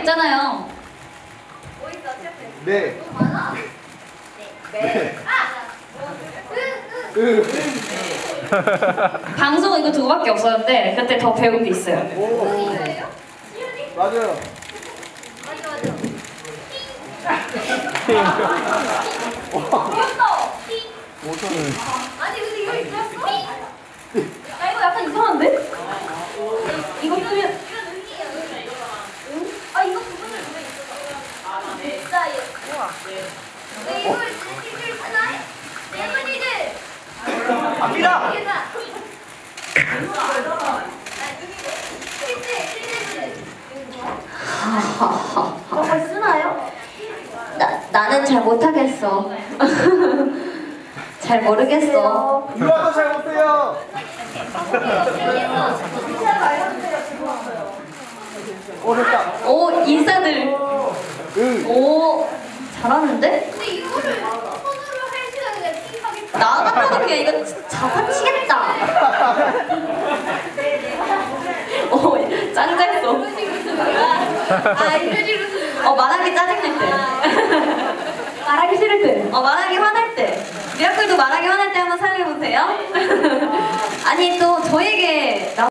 있잖아요. 네. 네. 으. 방송은 이거 두 개밖에 없었는데 그때 더 배운 게 있어요. 오. 맞아요. 오천은 아니 근데 이거 있었어? 아 이거 약간 이상한데? 이거 쓰면 아 이거 부분을 보면 있었어. 진짜 이거. 네 이걸 진실 하나에 네 분이들. 갑니다. 쓰나요? 나, 나는 잘 못하겠어. 잘 모르겠어. 유아도 잘 못해요. 오 인싸들. 으. 오 잘하는데? 근데 이거를 손으로 할 시간에 내가 핑하겠다. 나 같아도 그냥 이거 잡아치겠다. 오 짱잘했어. 아 이런 식으로 쓰는 어 말하기 짜증날 때. 말하기 싫을 때. 어 말하기 화날 때. 미라클도 말하기 화날 때 한번 사용해 보세요. 아니 또 저에게 나